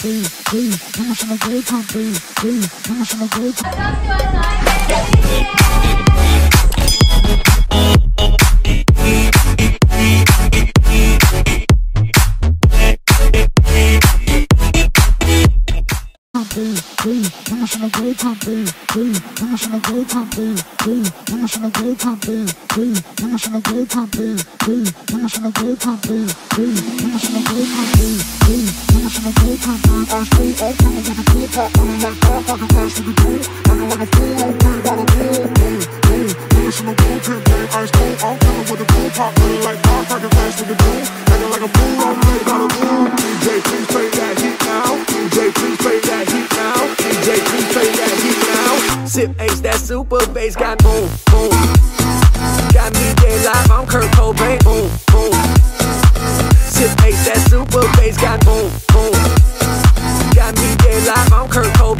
Please, please, I'm gonna go time, please, please, I'm gonna time. in a good time, babe, babe, when it's in a good time, babe, babe, in a good time, baby. Finish in a good time, baby. Finish in a good time, baby. Finish in a good time, baby. Finish in a good time, baby. I stay up till I get the good get I'm gonna get up, fast to get up, I'm gonna get I'm gonna I'm gonna Sip Ace, that super bass got boom, boom. Got me dead live, I'm Kurt Cobain, boom, boom. Sip Ace, that super bass got boom, boom. Got me dead live, I'm Kurt Cobain,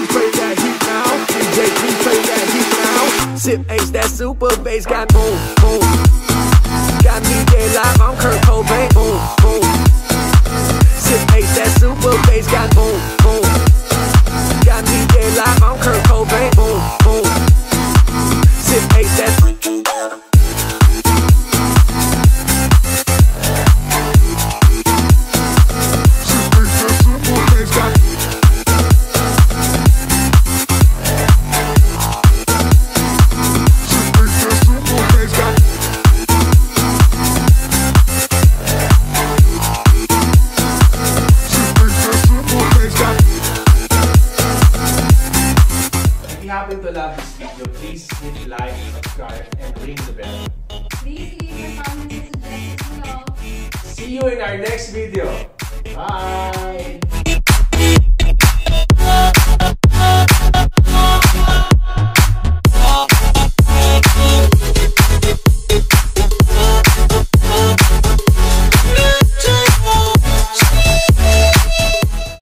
Sip Ace, that super bass got boom, boom. Like, subscribe, and ring the bell. Please leave your comments and suggestions below. See you in our next video. Bye!